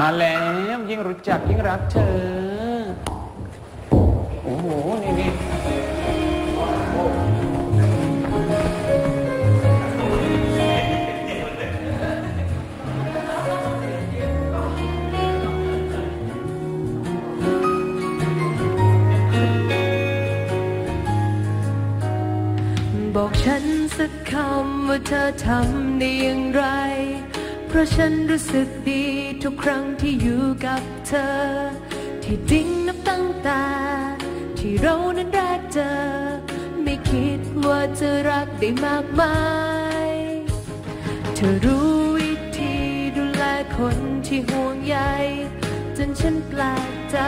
มาแล้วยิ่งรู้จักยิ่งรักเธอ โอ้โห นี่นี่บอกฉันสักคำว่าเธอทำได้อย่างไร เพราะฉันรู้สึกดีทุกครั้งที่อยู่กับเธอ ที่จริงนับตั้งแต่ที่เรานั้นแรกเจอ ไม่คิดว่าจะรักได้มากมาย เธอรู้วิธีดูแลคนที่ห่วงใยจนฉันแปลกใจ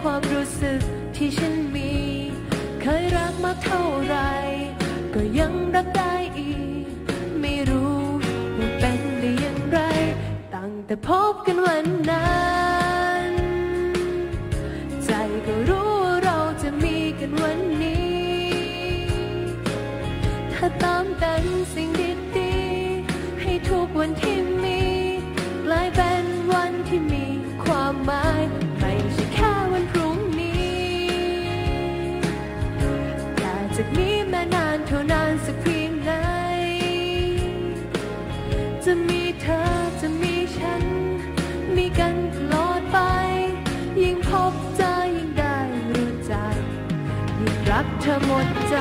ความรู้สึกที่ฉัน แต่พบกันวันนั้นใจก็รู้ว่าเราจะมีกันวันนี้ ถ้าตามแต่งสิ่งดีๆให้ทุกวันที่มีกลายเป็นวันที่มีความหมายไม่ใช่แค่วันพรุ่งนี้แต่จากนี้ กันตลอดไป ยิ่งพบเจอยิ่งได้รู้ใจยิ่งรักเธอหมดใจ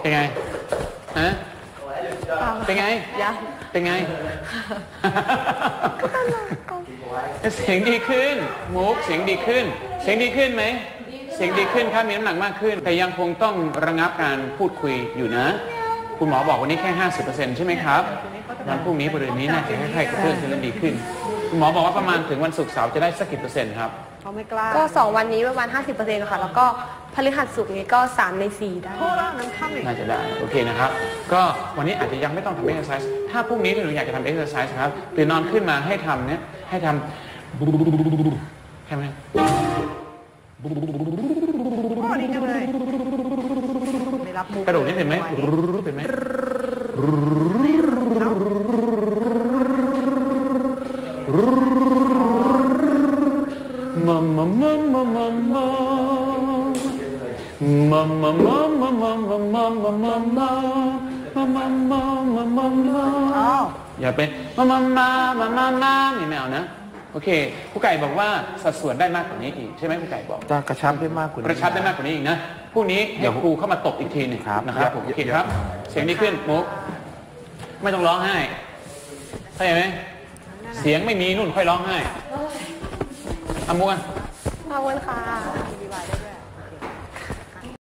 เป็นไง ฮะ เป็นไง ยังเป็นไงเสียงดีขึ้นมุกเสียงดีขึ้น เสียงดีขึ้นไหม เสียงดีขึ้นครับมีน้ำหนักมากขึ้น แต่ยังคงต้องระงับการพูดคุยอยู่นะ คุณหมอบอกวันนี้แค่ 50%ใช่ไหมครับวันพรุ่งนี้บริเวณนี้น่าจะค่อยๆกระเตื้องขึ้นและดีขึ้น คุณหมอบอกว่าประมาณถึงวันศุกร์เสาร์จะได้สักกี่เปอร์เซ็นต์ครับ เขาไม่กล้าก็ 2 วันนี้ประมาณ 50%ค่ะ แล้วก็พฤหัสศุกร์นี้ก็ 3 ใน 4 ได้โทษนะน้ำข้ามอีกน่าจะได้ โอเคนะครับ ก็วันนี้อาจจะยังไม่ต้องทำเอ็กซ์ไซส์ถ้าพรุ่งนี้ถ้าหนูอยากจะทำเอ็กซ์ไซส์ครับตื่นนอนขึ้นมาให้ทำเนี่ยให้ทำใช่ไหมดีจังเลยไม่รับมุกกระโดดนิดเห็นไหมเห็นไหม มามมามมามามามามามามามามามามามาอ้าวอย่าเป็นมามามามามามานี่ไม่เอานะโอเคผู้ไก่บอกว่าสัดส่วนได้มากกว่านี้อีกใช่ไหมผู้ไก่บอกจะกระชับได้มากกว่านี้กระชับได้มากกว่านี้อีกนะพรุ่งนี้ให้ครูเข้ามาตบอีกทีหนึ่งนะครับผมโอเคครับ เสียงดีขึ้นมุกไม่ต้องร้องไห้เข้าใจไหมเสียงไม่มีนู่นค่อยร้องไห้อามุกอะขอบคุณค่ะ